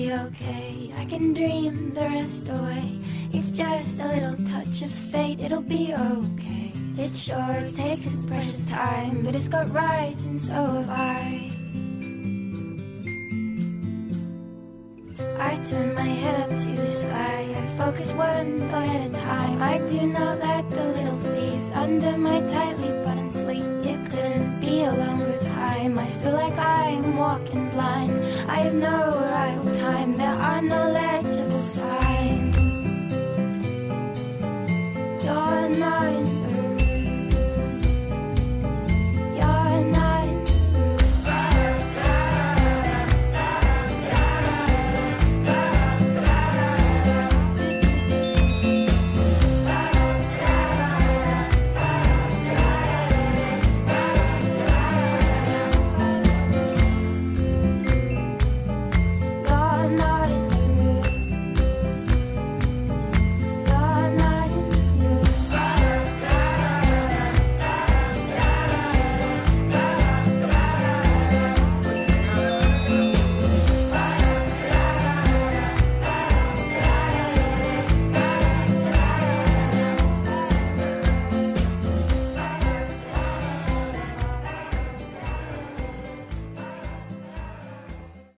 be okay. I can dream the rest away. It's just a little touch of fate, it'll be okay. It sure takes its precious time, but it's got rights and so have I. I turn my head up to the sky. I focus one thought at a time. I do not let the little thieves under my tightly buttoned sleeve. It couldn't be a walking blind. I have no arrival time. There are no legible signs. You're not.